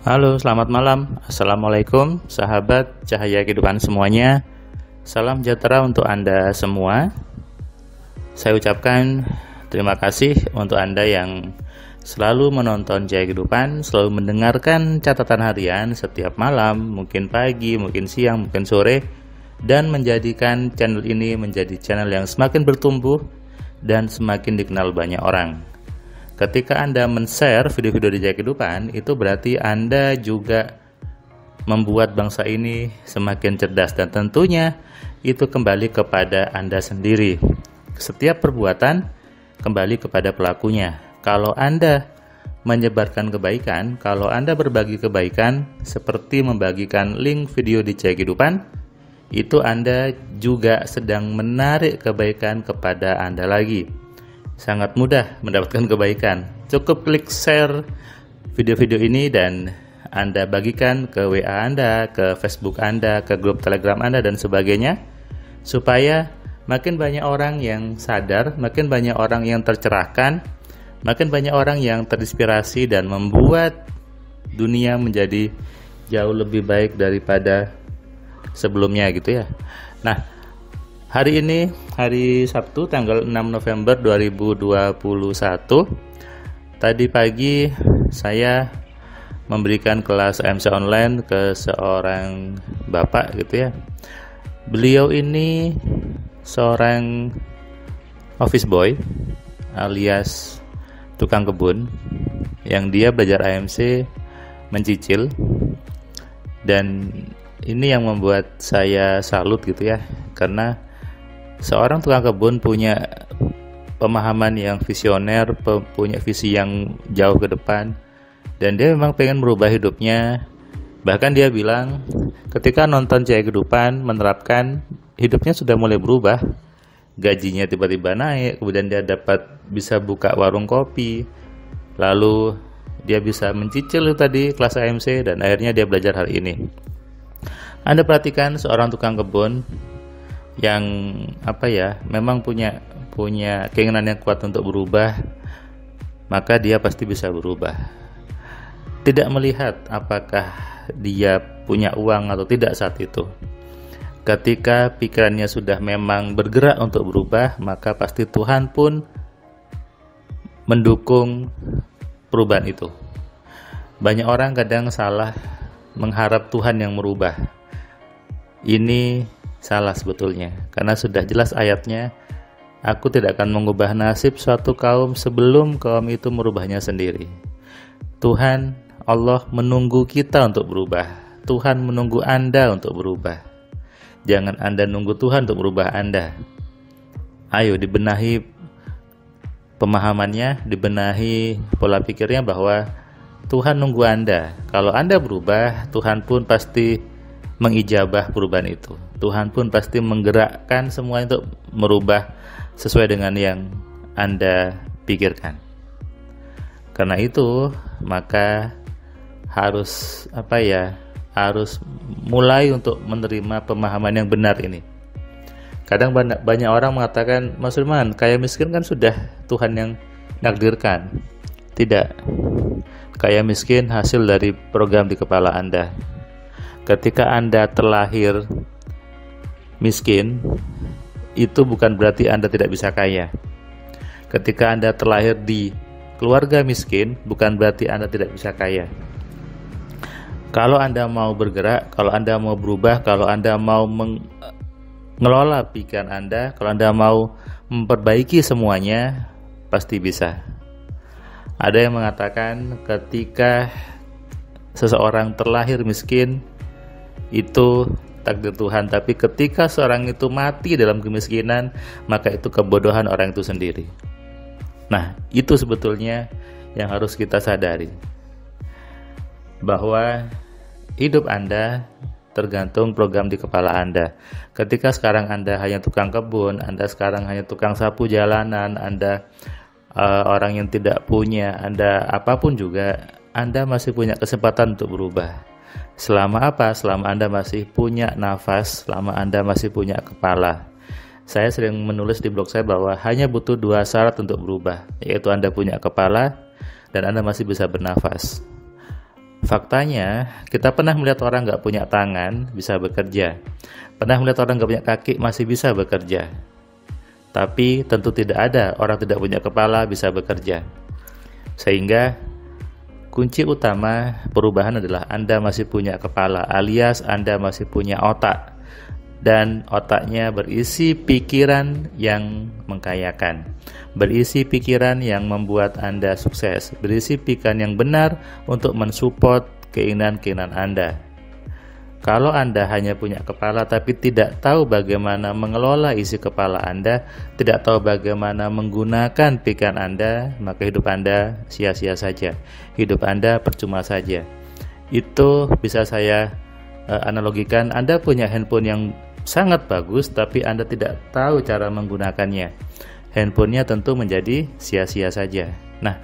Halo, selamat malam. Assalamualaikum, sahabat cahaya kehidupan semuanya. Salam sejahtera untuk Anda semua. Saya ucapkan terima kasih untuk Anda yang selalu menonton Jaya Kehidupan, selalu mendengarkan catatan harian setiap malam, mungkin pagi, mungkin siang, mungkin sore, dan menjadikan channel ini menjadi channel yang semakin bertumbuh dan semakin dikenal banyak orang. Ketika Anda men-share video-video di Jaya Kehidupan, itu berarti Anda juga membuat bangsa ini semakin cerdas dan tentunya itu kembali kepada Anda sendiri. Setiap perbuatan kembali kepada pelakunya. Kalau Anda menyebarkan kebaikan, kalau Anda berbagi kebaikan seperti membagikan link video di Jaya Kehidupan, itu Anda juga sedang menarik kebaikan kepada Anda lagi sangat mudah mendapatkan kebaikan. Cukup klik share video-video ini dan Anda bagikan ke WA Anda, ke Facebook Anda, ke grup Telegram Anda dan sebagainya supaya makin banyak orang yang sadar, makin banyak orang yang tercerahkan, makin banyak orang yang terinspirasi dan membuat dunia menjadi jauh lebih baik daripada sebelumnya gitu ya. Nah, Hari ini hari Sabtu tanggal 6 November 2021. Tadi pagi saya memberikan kelas MC online ke seorang bapak gitu ya. Beliau ini seorang office boy alias tukang kebun yang dia belajar AMC mencicil dan ini yang membuat saya salut gitu ya karena seorang tukang kebun punya pemahaman yang visioner, punya visi yang jauh ke depan, dan dia memang pengen merubah hidupnya. Bahkan dia bilang, ketika nonton Jaya Kehidupan menerapkan hidupnya sudah mulai berubah, gajinya tiba-tiba naik, kemudian dia dapat bisa buka warung kopi, lalu dia bisa mencicil tadi kelas AMC dan akhirnya dia belajar hal ini. Anda perhatikan seorang tukang kebun yang apa ya memang punya punya keinginan yang kuat untuk berubah maka dia pasti bisa berubah. Tidak melihat apakah dia punya uang atau tidak saat itu. Ketika pikirannya sudah memang bergerak untuk berubah maka pasti Tuhan pun mendukung perubahan itu. Banyak orang kadang salah mengharap Tuhan yang merubah. Ini salah sebetulnya karena sudah jelas ayatnya aku tidak akan mengubah nasib suatu kaum sebelum kaum itu merubahnya sendiri. Tuhan Allah menunggu kita untuk berubah. Tuhan menunggu Anda untuk berubah. Jangan Anda nunggu Tuhan untuk berubah Anda. Ayo dibenahi pemahamannya dibenahi pola pikirnya bahwa Tuhan nunggu Anda. Kalau Anda berubah Tuhan pun pasti mengijabah perubahan itu Tuhan pun pasti menggerakkan semua untuk merubah sesuai dengan yang Anda pikirkan. Karena itu, maka harus apa ya? Harus mulai untuk menerima pemahaman yang benar ini. Kadang banyak orang mengatakan, Mas Firman, kaya miskin kan sudah Tuhan yang nakdirkan. Tidak. Kaya miskin hasil dari program di kepala Anda. Ketika Anda terlahir miskin itu bukan berarti Anda tidak bisa kaya. Ketika Anda terlahir di keluarga miskin, bukan berarti Anda tidak bisa kaya. Kalau Anda mau bergerak, kalau Anda mau berubah, kalau Anda mau mengelola pikiran Anda, kalau Anda mau memperbaiki semuanya, pasti bisa. Ada yang mengatakan ketika seseorang terlahir miskin, itu takdir Tuhan, tapi ketika seorang itu mati dalam kemiskinan, maka itu kebodohan orang itu sendiri. Nah, itu sebetulnya yang harus kita sadari. Bahwa hidup Anda tergantung program di kepala Anda. Ketika sekarang Anda hanya tukang kebun, Anda sekarang hanya tukang sapu jalanan, Anda uh, orang yang tidak punya, Anda apa pun juga, Anda masih punya kesempatan untuk berubah Selama apa? Selama Anda masih punya nafas, selama Anda masih punya kepala. Saya sering menulis di blog saya bahwa hanya butuh dua syarat untuk berubah, yaitu Anda punya kepala dan Anda masih bisa bernafas. Faktanya, kita pernah melihat orang nggak punya tangan bisa bekerja. Pernah melihat orang nggak punya kaki masih bisa bekerja. Tapi tentu tidak ada orang tidak punya kepala bisa bekerja. Sehingga kunci utama perubahan adalah Anda masih punya kepala alias Anda masih punya otak. Dan otaknya berisi pikiran yang mengkayakan, berisi pikiran yang membuat Anda sukses, berisi pikiran yang benar untuk mensupport keinginan-keinginan Anda. Kalau Anda hanya punya kepala tapi tidak tahu bagaimana mengelola isi kepala Anda, tidak tahu bagaimana menggunakan pikiran Anda, maka hidup Anda sia-sia saja. Hidup Anda percuma saja. Itu bisa saya uh, analogikan Anda punya handphone yang sangat bagus tapi Anda tidak tahu cara menggunakannya. Handphonenya tentu menjadi sia-sia saja. Nah,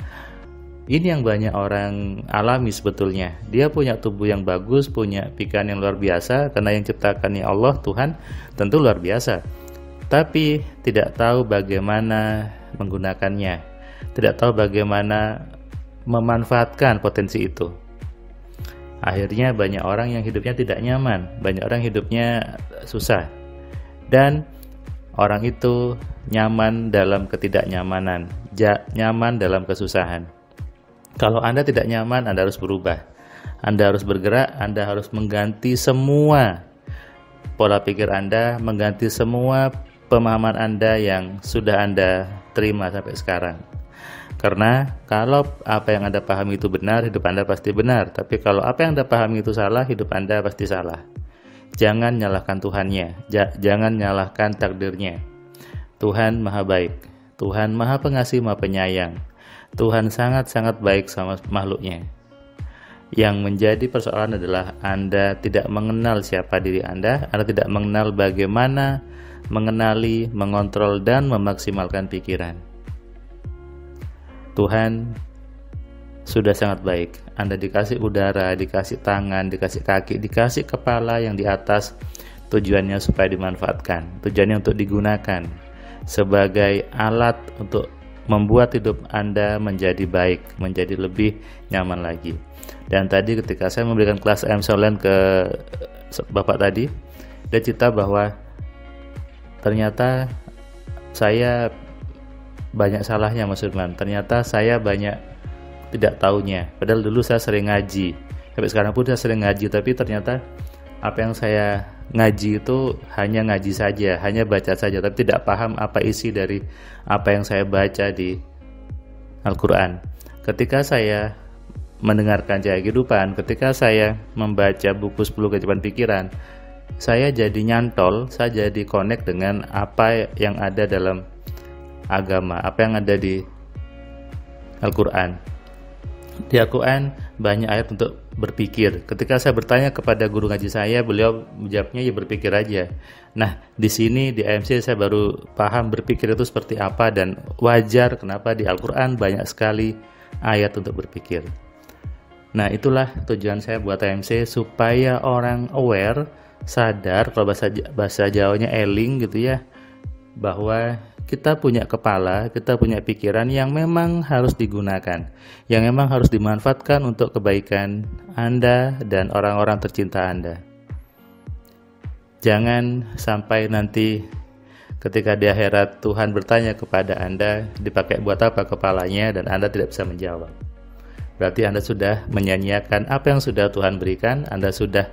ini yang banyak orang alami sebetulnya. Dia punya tubuh yang bagus, punya pikiran yang luar biasa karena yang ciptakannya Allah Tuhan tentu luar biasa. Tapi tidak tahu bagaimana menggunakannya. Tidak tahu bagaimana memanfaatkan potensi itu. Akhirnya banyak orang yang hidupnya tidak nyaman, banyak orang hidupnya susah. Dan orang itu nyaman dalam ketidaknyamanan, nyaman dalam kesusahan. Kalau Anda tidak nyaman, Anda harus berubah. Anda harus bergerak, Anda harus mengganti semua pola pikir Anda, mengganti semua pemahaman Anda yang sudah Anda terima sampai sekarang. Karena kalau apa yang Anda pahami itu benar, hidup Anda pasti benar. Tapi kalau apa yang Anda pahami itu salah, hidup Anda pasti salah. Jangan nyalahkan Tuhannya, jangan nyalahkan takdirnya. Tuhan Maha Baik, Tuhan Maha Pengasih, Maha Penyayang. Tuhan sangat-sangat baik sama makhluknya. Yang menjadi persoalan adalah Anda tidak mengenal siapa diri Anda, Anda tidak mengenal bagaimana mengenali, mengontrol, dan memaksimalkan pikiran. Tuhan sudah sangat baik. Anda dikasih udara, dikasih tangan, dikasih kaki, dikasih kepala yang di atas. Tujuannya supaya dimanfaatkan, tujuannya untuk digunakan sebagai alat untuk membuat hidup Anda menjadi baik, menjadi lebih nyaman lagi. Dan tadi ketika saya memberikan kelas M Solen ke Bapak tadi, dia cerita bahwa ternyata saya banyak salahnya Mas Firman. Ternyata saya banyak tidak tahunya. Padahal dulu saya sering ngaji. Sampai sekarang pun saya sering ngaji, tapi ternyata apa yang saya ngaji itu hanya ngaji saja, hanya baca saja, tapi tidak paham apa isi dari apa yang saya baca di Al-Quran. Ketika saya mendengarkan cahaya kehidupan, ketika saya membaca buku 10 kehidupan pikiran, saya jadi nyantol, saya jadi connect dengan apa yang ada dalam agama, apa yang ada di Al-Quran. Di Al-Quran banyak ayat untuk berpikir. Ketika saya bertanya kepada guru ngaji saya, beliau menjawabnya ya berpikir aja. Nah, di sini di AMC saya baru paham berpikir itu seperti apa dan wajar kenapa di Al-Quran banyak sekali ayat untuk berpikir. Nah, itulah tujuan saya buat AMC supaya orang aware, sadar kalau bahasa bahasa Jawanya eling gitu ya, bahwa kita punya kepala, kita punya pikiran yang memang harus digunakan, yang memang harus dimanfaatkan untuk kebaikan Anda dan orang-orang tercinta Anda. Jangan sampai nanti ketika di akhirat Tuhan bertanya kepada Anda, dipakai buat apa kepalanya dan Anda tidak bisa menjawab. Berarti Anda sudah menyanyiakan apa yang sudah Tuhan berikan, Anda sudah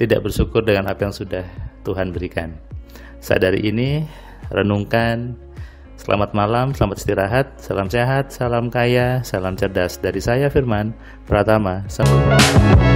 tidak bersyukur dengan apa yang sudah Tuhan berikan. Sadari ini, renungkan. Selamat malam, selamat istirahat, salam sehat, salam kaya, salam cerdas. Dari saya Firman Pratama. Sampai